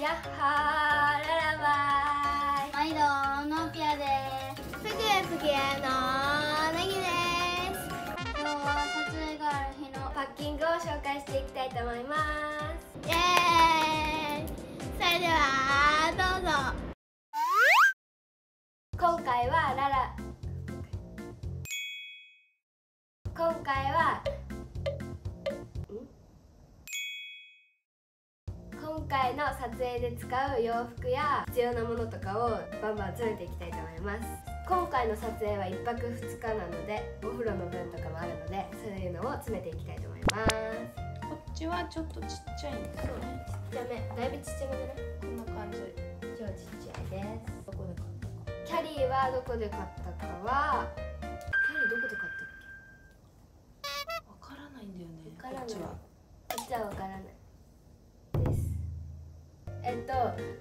やっはーララバイ毎度ノピアです。ぷくぷくのなぎです今日は撮影がある日のパッキングを紹介していきたいと思います。イエーイ。それではどうぞ。撮影で使う洋服や必要なものとかをバンバン詰めていきたいと思います。今回の撮影は1泊2日なのでお風呂の分とかもあるのでそういうのを詰めていきたいと思います。こっちはちょっとちっちゃいんですよね。ちっちゃめ。だいぶちっちゃめだね。こんな感じ。超ちっちゃいです。どこで買った。かキャリーはどこで買った。かはキャリーどこで買ったっけ？わからないんだよね。こっちは。こっちはわからないえっと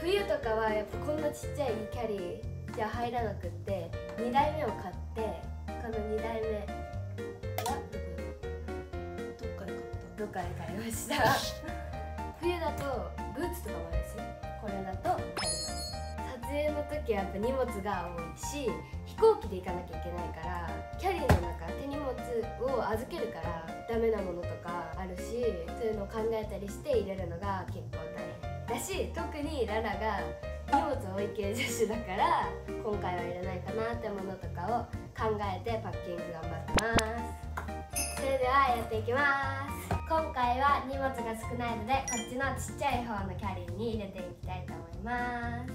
冬とかはやっぱこんなちっちゃいキャリーじゃ入らなくって2台目を買ってこの2台目はどっかで買っどっかで買いました。冬だとブーツとかもあるしこれだとあります。撮影の時はやっぱ荷物が多いし飛行機で行かなきゃいけないからキャリーの中手荷物を預けるからダメなものとかあるしそういうのを考えたりして入れるのが結構だし特にララが荷物多い系女子だから今回は入れないかなってものとかを考えてパッキング頑張ってます。それではやっていきます。今回は荷物が少ないのでこっちのちっちゃい方のキャリーに入れていきたいと思います。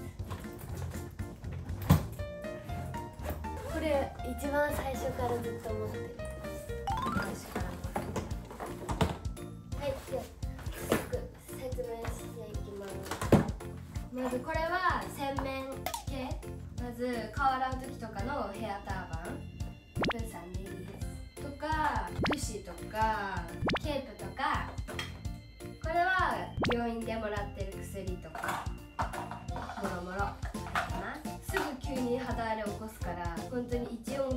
これ一番最初からずっと持ってる。まずこれは洗面系。まず顔洗う時とかのヘアターバン。プーさんでいいですとかクシとかケープとか。これは病院でもらってる薬とか。もろもろ。入ってます。すぐ急に肌荒れ起こすから本当に一応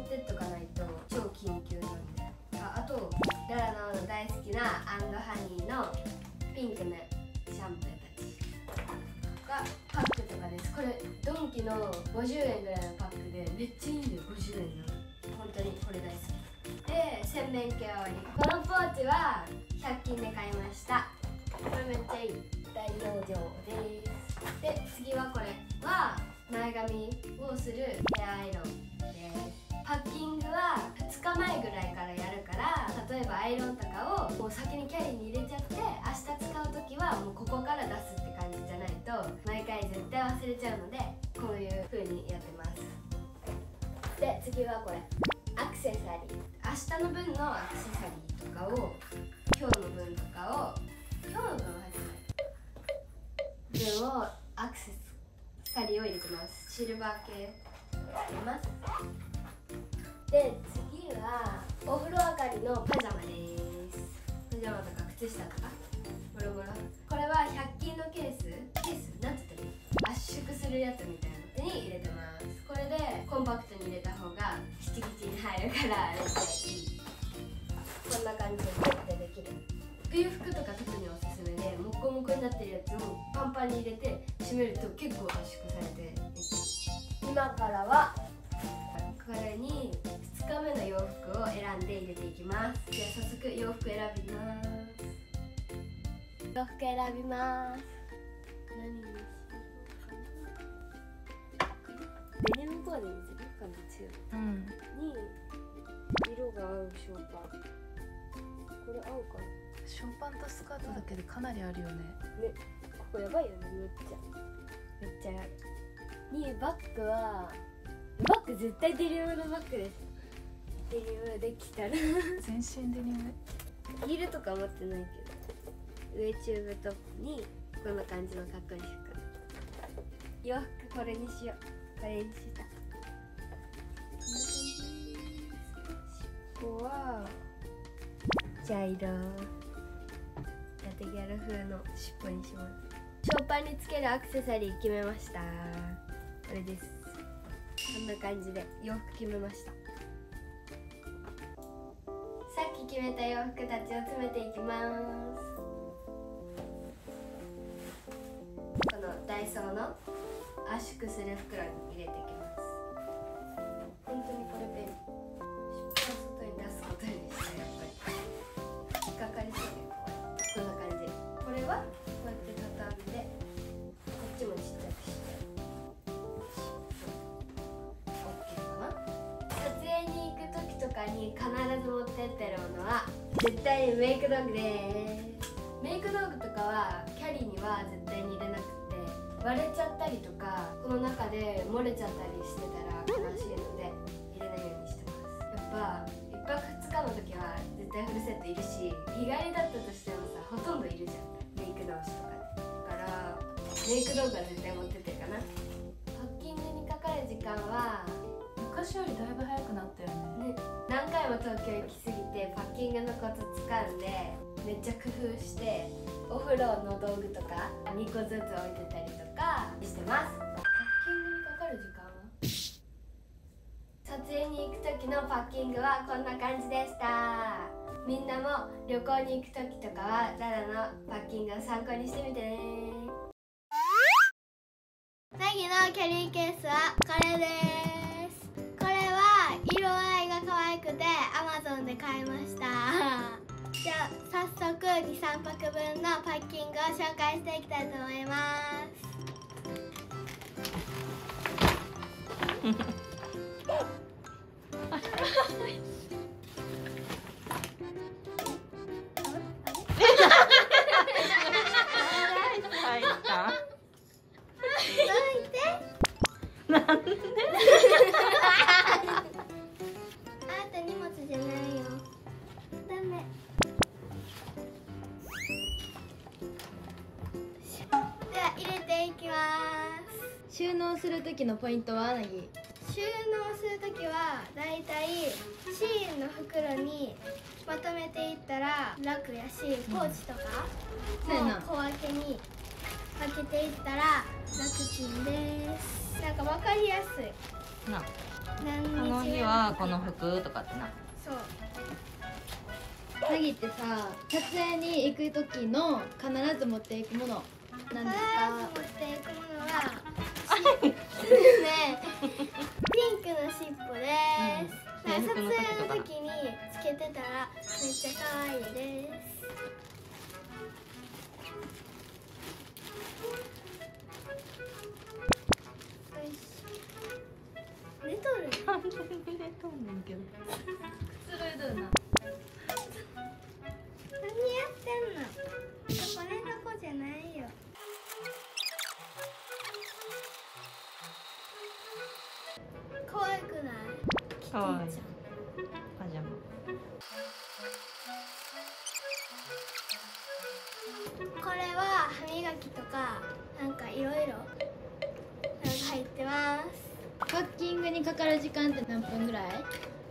の50円ぐらいのパックでめっちゃいいんだよ50円の。本当にこれ大好き。で洗面器終わり。このポーチは100均で買いました。これめっちゃいい。大容量です。で次はこれは前髪をするヘアアイロンでパッキングは2日前ぐらいからやるから例えばアイロンとかをもう先にキャリーに入れちゃって明日使う時はもうここから出すって感じじゃないと毎回絶対忘れちゃうのでで次はこれ。アクセサリー。明日の分のアクセサリーとかを今日の分とかを今日の分は入ってない分をアクセサリーを入れてます。シルバー系入れます。で次はお風呂上がりのパジャマです。パジャマとか靴下とか？もろもろこれは100均のケース？ケース？なんて言ったらいい？圧縮するやつみたいな入るからめっちゃいいこんな感じでグッてできる。冬服とか特におすすめでモコモコになってるやつをパンパンに入れて閉めると結構圧縮されて。今からはこれに2日目の洋服を選んで入れていきます。じゃあ早速洋服選びます。洋服選びます。何？デニムコーデにする感じ強いたうん。に色が合うショーパン。これ合うかな？ショーパンとスカートだけでかなりあるよね。ね。ここやばいよねめっちゃ。めっちゃある。にバッグはバッグ絶対デニムのバッグです。デニムできたら。全身デニムヒールとか持ってないけど。上チューブトップにこんな感じのかっこいい服。洋服これにしよう。これにした尻尾は茶色ラテギャル風の尻尾にしますショーパンにつけるアクセサリー決めました。これです。こんな感じで洋服決めました。さっき決めた洋服たちを詰めていきます。このダイソーの圧縮する袋に入れていきます。必ず持ってってるものは絶対メイク道具です。メイク道具とかはキャリーには絶対に入れなくて割れちゃったりとかこの中で漏れちゃったりしてたら悲しいので入れないようにしてます。やっぱ1泊2日の時は絶対フルセットいるし日帰りだったとしてもさほとんどいるじゃん。メイク直しとかで。だからメイク道具は絶対持ってってるかな。パッキングにかかる時間は昔よりだいぶ早くなったよね、も東京行きすぎてパッキングのコツつかんでめっちゃ工夫してお風呂の道具とか2個ずつ置いてたりとかしてます。パッキングにかかる時間？は撮影に行く時のパッキングはこんな感じでした。みんなも旅行に行く時とかはララのパッキングを参考にしてみてね。ナギのキャリーケースはこれですくて Amazon で買いました。じゃあ早速23泊分のパッキングを紹介していきたいと思います。きます。収納する時のポイントはなぎ収納するときはだいたいシーンの袋にまとめていったら楽やしポーチとかも小分けに分けていったら楽ちんです。なんかわかりやすい。な。何日この日はこの服とかってな。そう。なぎってさ撮影に行く時の必ず持っていくものなんですか必ず持ってい。くものはねピンクの尻尾です、うん撮影の時につけてたらめっちゃ可愛い。です何やってんのそこねの子じゃない。よかわいいパジャマこれは歯磨きとかなんかいろいろ入ってます。パッキングにかかる時間って何分ぐらい？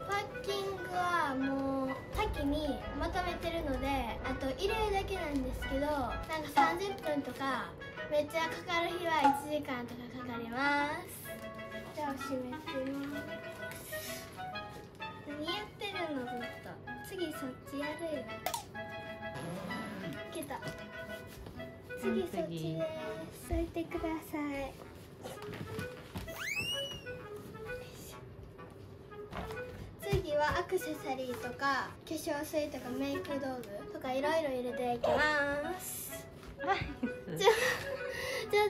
パッキングはもう多岐にまとめてるのであと入れるだけなんですけどなんか30分とかめっちゃかかる日は1時間とかかかります。じゃあ閉めてます次そっちやるよ。来た。次そっちです。そいてください次はアクセサリーとか化粧水とかメイク道具とかいろいろ入れていきます。じゃじゃ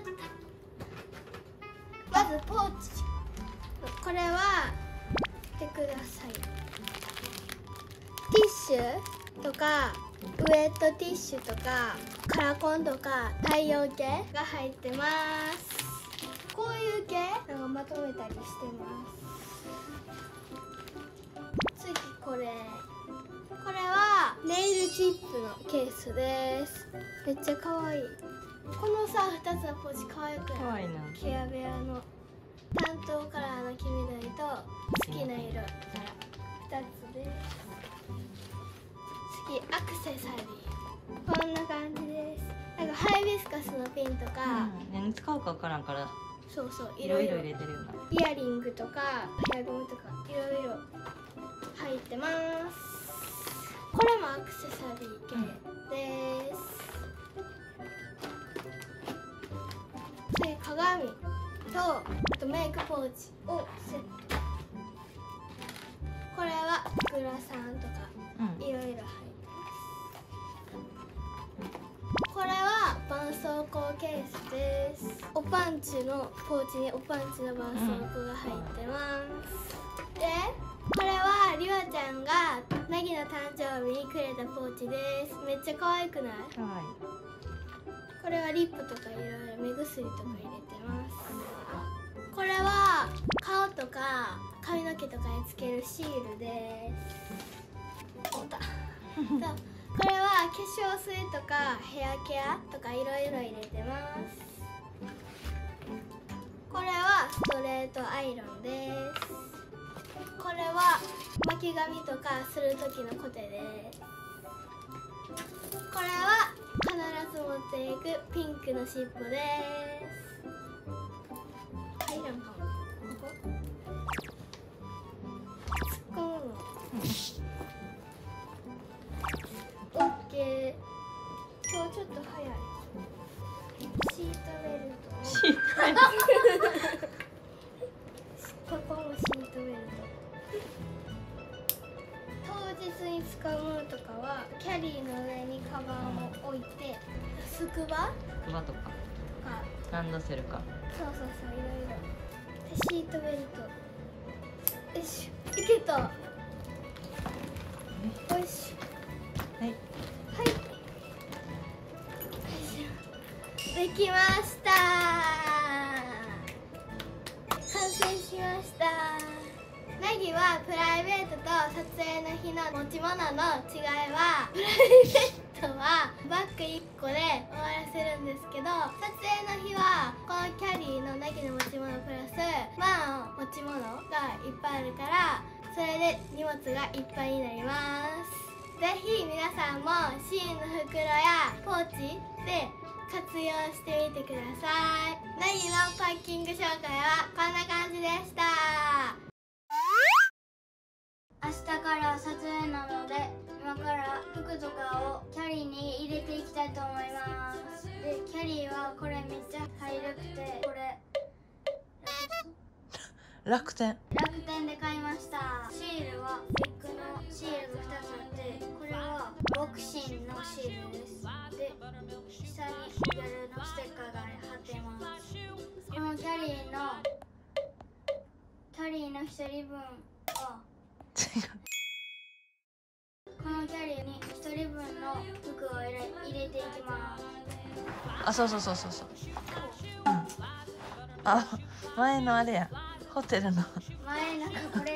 まずポーチ。これは見てくださいシュとかウエットティッシュとかカラコンとか太陽系が入ってます。こういう系なんかまとめたりしてます。次これ。これはネイルチップのケースです。めっちゃ可愛い。このさ2つのポーチ可愛くない？いな。ケア部屋の。担当カラーの黄緑と好きな色。2つです次アクセサリー。こんな感じです。なんかハイビスカスのピンとか、うん。何使うかわからんからそうそういいろいろ入れてるよな。イヤリングとかヘアゴムとかいろいろ入ってます。これもアクセサリー系です。次鏡とあとメイクポーチをセット。これはグラサンとかうん。いろいろ入ってこれは絆創膏ケースです。おパンチのポーチにおパンチの絆創膏が入ってます、でこれはりわちゃんがなぎの誕生日にくれたポーチです。めっちゃ可愛くない？かわい。いこれはリップとかいろいろ目薬とか入れてます。これは顔とか髪の毛とかにつけるシールです これは化粧水とかヘアケアとかいろいろ入れてます。これはストレートアイロンです。これは巻き髪とかする時のコテです。これは必ず持っていくピンクの尻尾です。きました。完成しました。ナギはプライベートと撮影の日の持ち物の違いはプライベートはバッグ1個で終わらせるんですけど撮影の日はこのキャリーのナギの持ち物プラスワンの持ち物がいっぱいあるからそれで荷物がいっぱいになりますぜひ皆さんもシーンの袋やポーチで活用してみてください。ナギのパッキング紹介はこんな感じでした。明日から撮影なので今から服とかをキャリーに入れていきたいと思います。でキャリーはこれめっちゃ入るくてこれ。楽天。楽天で買いました。シールはビッグのシールが2つあってこれはボクシンのシールですで下にギャルのステッカーが貼っていますこのキャリーのキャリーの一人分は違うこのキャリーに一人分の服を入れ入れていきますあそうそうそうそうそう。うん。あ前のあれや。ホテルの。前なんかこれ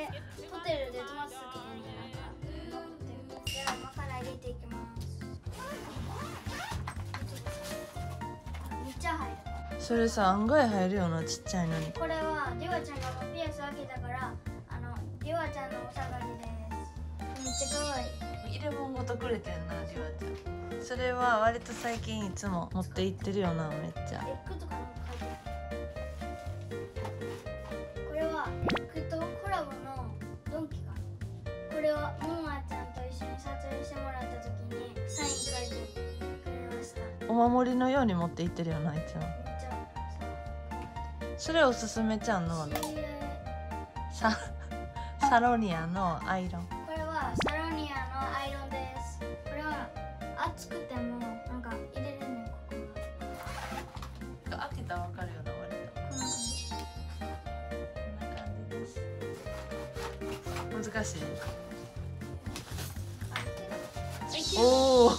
それさ案外入るよなちっちゃいのに。これはりわちゃんがピアス開けたからあのりわちゃんのお下がりです。めっちゃ可愛い。入れ物ごとくれてんなじわちゃん。それは割と最近いつも持って行ってるよなめっちゃ。これはエッグとコラボのドンキかな。これはモンアちゃんと一緒に撮影してもらった時にサイン書いてくれました。お守りのように持って行ってるよないつもそれおすすめちゃんの？ササロニアのアイロン。これはサロニアのアイロンです。これは熱くてもなんか入れれるねここが開けたらわかるよな割と。こんな感じです。難しい。おお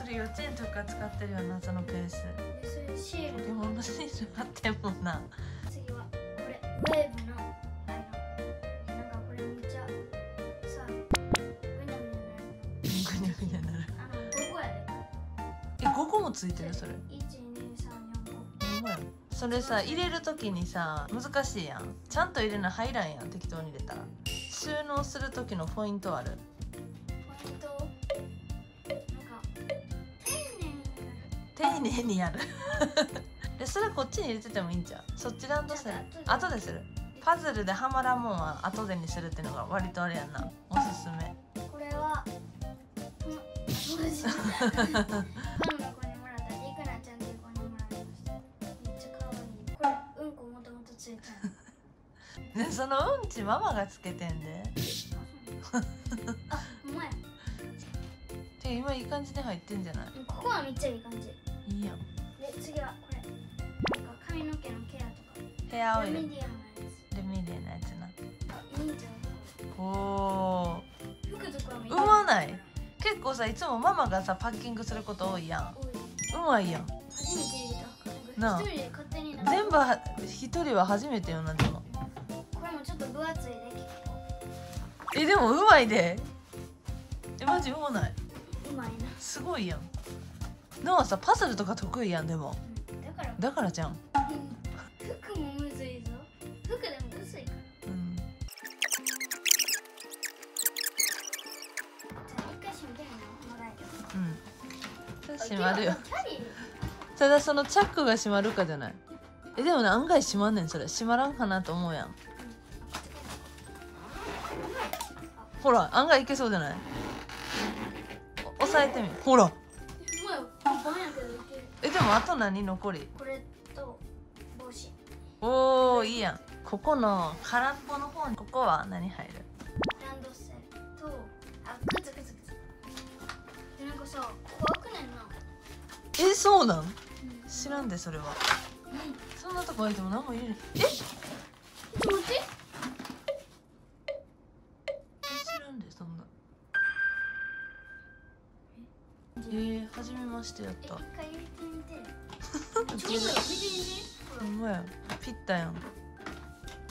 それ幼稚園とか使ってるよなそのペース。そういうシール。ポケモンのシール貼ってんもんな。次はこれウェーブのアイロンなんかこれめっちゃさぐにゃぐにゃなるなるあの5個やでえ5個もついてる？それ。1234ほんまやそれさ入れる時にさ難しいやん。ちゃんと入れな入らんやん。適当に入れたら。収納する時のポイントある丁寧にやる。でそれこっちに入れててもいいんじゃんそっちランドセル後で。する？パズルでハマらんもんは後でにするっていうのが割とあれやんな。おすすめ。これはうんマジでパンの子にもらったリクナちゃんっていう子にもらいました。めっちゃ可愛い。これうんこもともとついてるでそのうんちママがつけてんで。あうまいて今いい感じで入ってんじゃない？ここはめっちゃいい感じいいやんで次はこれ。なんか髪の毛のケアとか。ヘアオイル。レメディアンのやレミディのやつ。なつあいいんじゃないおお服とかもいい。うまない結構さいつもママがさパッキングすること多いやん。うまいやん。初めて入れた。なあ。一人で勝手になんか全部は一人は初めてよなでもこれもちょっと分厚いで結構えでもうまいで。えマジうまない。うまいな。すごいやんノアさパズルとか得意やんでも。うんだから。だからじゃん。服もむずいぞ。服でも薄いから。うん。うん閉まるよ。ただそのチャックが閉まるかじゃないえでもね案外閉まんねんそれ。閉まらんかなと思うやん。ほら案外いけそうじゃない？お押さえてみ。ほらもあと何残り？これと帽子。おーいいやん。ここの空っぽの方にここは何入る？ランドセルとあ靴靴靴でなんかさここ開くねんな。えそうなん？うん。知らんでそれは。そんなとこ開いても何も入れない。え？ちょっと待初めましてやっえ一た回入れてみて。ちょうど見て見てほんピッタやん。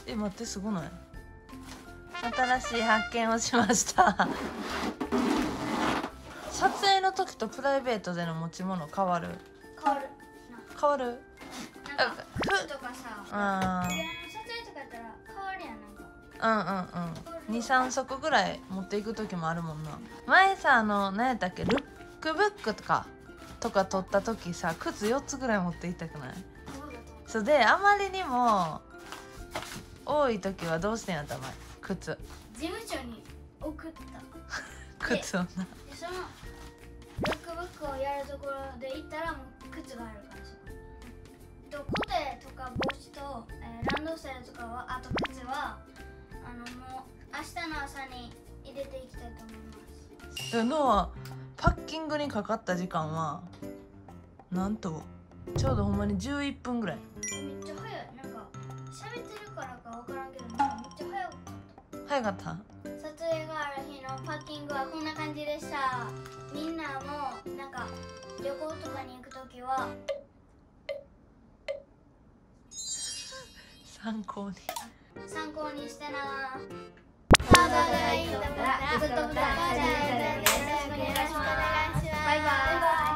え待ってすごない？新しい発見をしました。撮影の時とプライベートでの持ち物変わる？変わる。変わる？なんか服とかさあ撮影とかやったら変わるやんなんか。ーうんうんうん。23足ぐらい持っていく時もあるもんな。前さあの何やったっけ？ルックブックとかとか取った時さ靴4つぐらい持っていきたくない？そうであまりにも多い時はどうしてんやった前？靴。事務所に送った。靴をな。でそのロックブックをやるところで行ったらもう靴があるからそこにとコテとか帽子と、えーランドセルとかはあと靴はあのもう明日の朝に入れていきたいと思います。でノアパッキングにかかった時間はなんとちょうどほんまに11分ぐらい。えめっちゃ早い。なんか喋ってるからか分からんけどめっちゃ早かった。早かった？撮影がある日のパッキングはこんな感じでした。みんなもなんか旅行とかに行くときは参考に。参考にしてなずっとお願い。します。バイバイ。